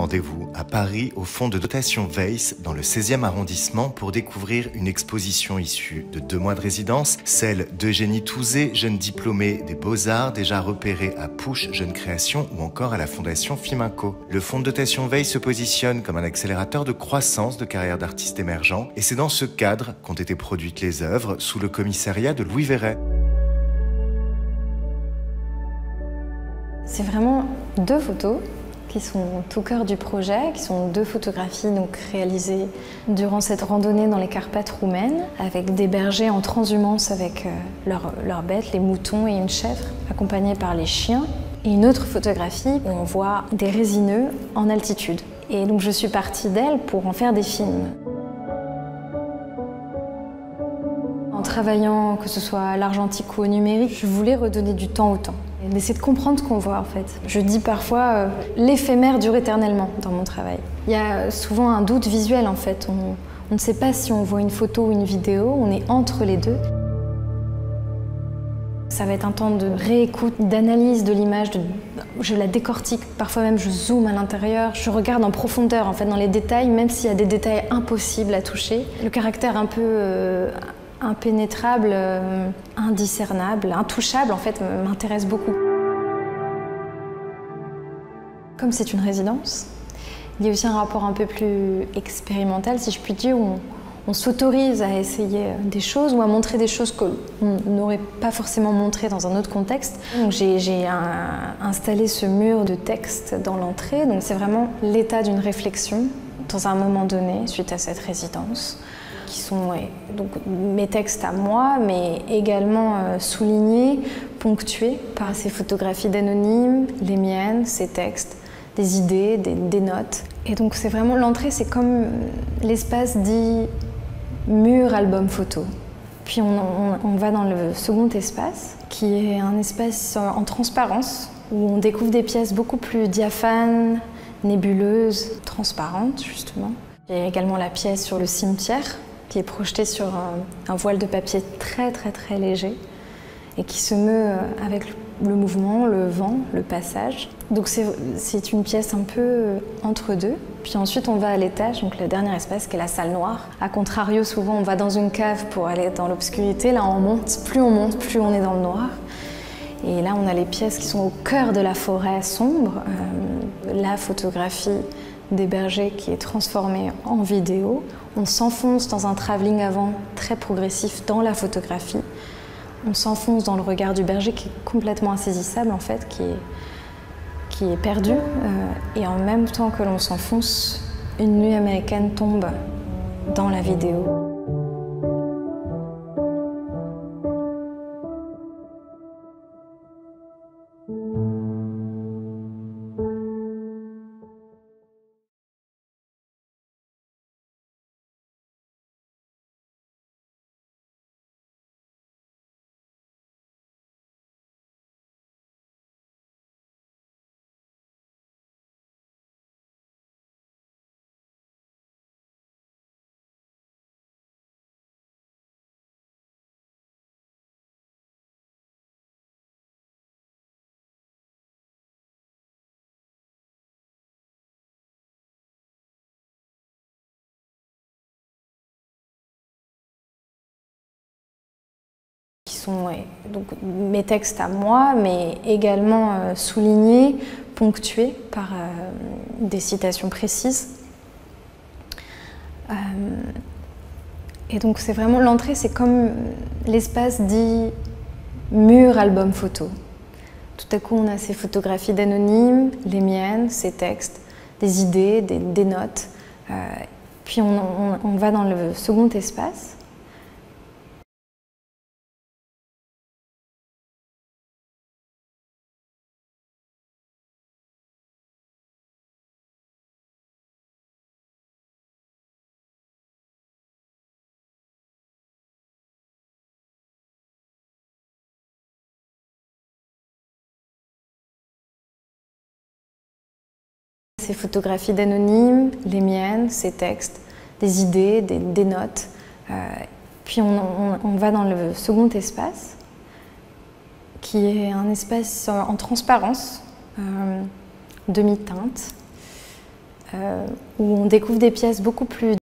Rendez-vous à Paris au fonds de dotation Weiss dans le 16e arrondissement pour découvrir une exposition issue de deux mois de résidence, celle d'Eugénie Touzé, jeune diplômée des Beaux-Arts déjà repérée à Pouche Jeune Création ou encore à la fondation Fiminco. Le fonds de dotation Weiss se positionne comme un accélérateur de croissance de carrière d'artistes émergents et c'est dans ce cadre qu'ont été produites les œuvres sous le commissariat de Louis Verret. C'est vraiment deux photos qui sont au cœur du projet, qui sont deux photographies donc réalisées durant cette randonnée dans les Carpates roumaines, avec des bergers en transhumance avec euh, leurs bêtes, les moutons et une chèvre, accompagnés par les chiens. Et une autre photographie où on voit des résineux en altitude. Et donc je suis partie d'elle pour en faire des films. En travaillant, que ce soit à l'argentique ou au numérique, je voulais redonner du temps au temps d'essayer de comprendre ce qu'on voit en fait. Je dis parfois euh, l'éphémère dure éternellement dans mon travail. Il y a souvent un doute visuel en fait. On, ne sait pas si on voit une photo ou une vidéo, on est entre les deux. Ça va être un temps de réécoute, d'analyse de l'image, je la décortique, parfois même je zoome à l'intérieur, je regarde en profondeur en fait dans les détails, même s'il y a des détails impossibles à toucher. Le caractère un peu euh, impénétrable, euh, indiscernable, intouchable, en fait, m'intéresse beaucoup. Comme c'est une résidence, il y a aussi un rapport un peu plus expérimental, si je puis dire, où on, s'autorise à essayer des choses ou à montrer des choses qu'on n'aurait pas forcément montrées dans un autre contexte. J'ai installé ce mur de texte dans l'entrée, donc c'est vraiment l'état d'une réflexion dans un moment donné suite à cette résidence qui sont donc, mes textes à moi, mais également euh, soulignés, ponctués par ces photographies d'anonymes, les miennes, ces textes, des idées, des, notes. Et donc c'est vraiment l'entrée, c'est comme l'espace dit mur album photo. Puis on, va dans le second espace, qui est un espace en transparence, où on découvre des pièces beaucoup plus diaphanes, nébuleuses, transparentes justement. Il y a également la pièce sur le cimetière, qui est projeté sur un, voile de papier très très très léger et qui se meut euh, avec le mouvement, le vent, le passage. Donc c'est une pièce un peu euh, entre deux. Puis ensuite on va à l'étage, donc le dernier espace qui est la salle noire. A contrario, souvent on va dans une cave pour aller dans l'obscurité. Là on monte, plus on monte, plus on est dans le noir. Et là on a les pièces qui sont au cœur de la forêt sombre. Euh, la photographie des bergers qui est transformée en vidéo. On s'enfonce dans un travelling avant très progressif dans la photographie. On s'enfonce dans le regard du berger qui est complètement insaisissable en fait, qui est, perdu. Euh, et en même temps que l'on s'enfonce, une nuit américaine tombe dans la vidéo. Sont donc, mes textes à moi, mais également euh, soulignés, ponctués par euh, des citations précises. Euh, et donc c'est vraiment l'entrée, c'est comme l'espace dit mur album photo. Tout à coup, on a ces photographies d'anonymes, les miennes, ces textes, des idées, des, notes. puis on va dans le second espace Ces photographies d'anonymes, les miennes, ces textes, des idées, des, notes. Euh, puis on, va dans le second espace, qui est un espace en transparence, euh, demi-teinte. euh, où on découvre des pièces beaucoup plus